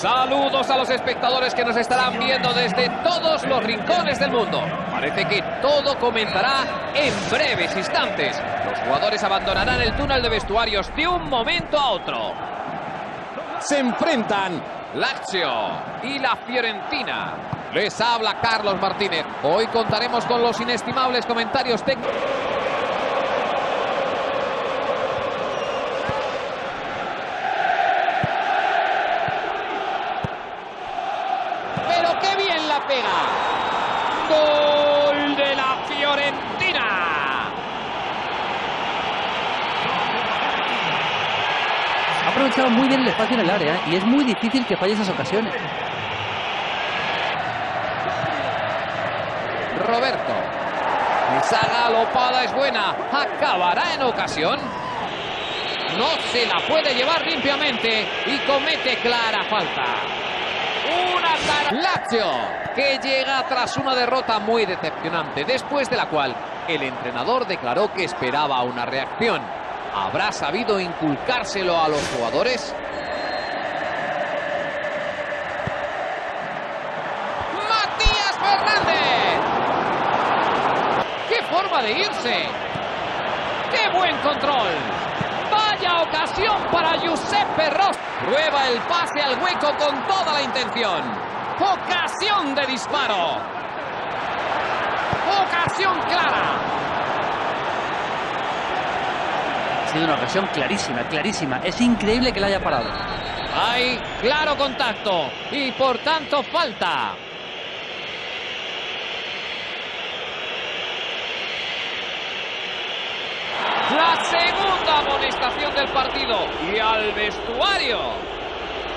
Saludos a los espectadores que nos estarán viendo desde todos los rincones del mundo. Parece que todo comenzará en breves instantes. Los jugadores abandonarán el túnel de vestuarios de un momento a otro. Se enfrentan Lazio y la Fiorentina. Les habla Carlos Martínez. Hoy contaremos con los inestimables comentarios técnicos. Pero qué bien la pega. Gol de la Fiorentina. Ha aprovechado muy bien el espacio en el área ¿eh? y es muy difícil que falle esas ocasiones. Roberto. Esa galopada es buena. Acabará en ocasión. No se la puede llevar limpiamente y comete clara falta. Una tar- Lazio que llega tras una derrota muy decepcionante, después de la cual el entrenador declaró que esperaba una reacción. ¿Habrá sabido inculcárselo a los jugadores? Forma de irse! ¡Qué buen control! ¡Vaya ocasión para Giuseppe Ross! Prueba el pase al hueco con toda la intención. ¡Ocasión de disparo! ¡Ocasión clara! Ha sido una ocasión clarísima, clarísima. Es increíble que la haya parado. Hay claro contacto y por tanto falta. La segunda amonestación del partido y al vestuario.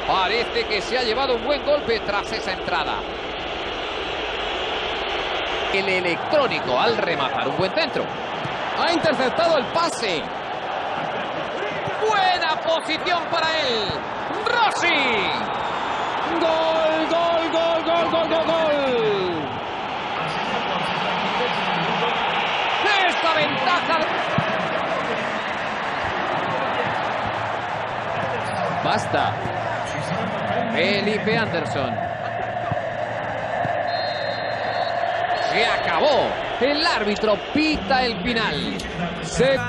Parece que se ha llevado un buen golpe tras esa entrada. El electrónico al rematar un buen centro. Ha interceptado el pase. Buena posición para él. Rossi. Gol, gol, gol, gol, gol, gol, gol. Esta ventaja. Basta. Felipe Anderson. Se acabó. El árbitro pita el final. Se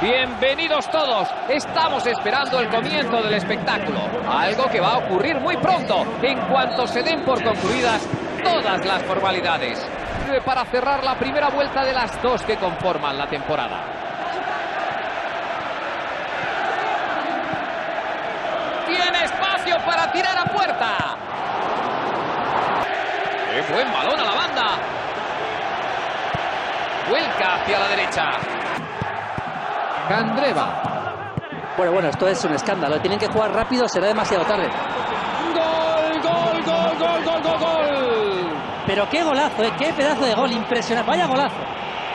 Bienvenidos todos. Estamos esperando el comienzo del espectáculo. Algo que va a ocurrir muy pronto, en cuanto se den por concluidas todas las formalidades. Eh, Para cerrar la primera vuelta de las dos que conforman la temporada. Tiene espacio para tirar a puerta. ¡Qué buen balón a la banda! Vuelca hacia la derecha. Candreva. Bueno, bueno, esto es un escándalo. Tienen que jugar rápido, será demasiado tarde. Gol, gol, gol, gol, gol, gol, gol. Pero qué golazo, ¿eh? Qué pedazo de gol, impresionante. Vaya golazo.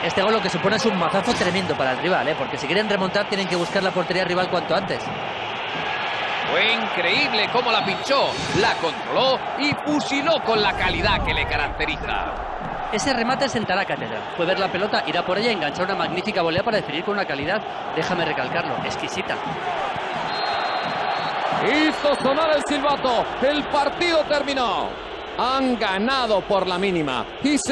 Este gol lo que supone es un mazazo tremendo para el rival, ¿eh? Porque si quieren remontar tienen que buscar la portería rival cuanto antes. Fue increíble cómo la pinchó, la controló y fusiló con la calidad que le caracteriza. Ese remate sentará cátedra. Fue ver la pelota, irá por ella y enganchar una magnífica volea para definir con una calidad, déjame recalcarlo, exquisita. Hizo sonar el silbato, el partido terminó. Han ganado por la mínima y se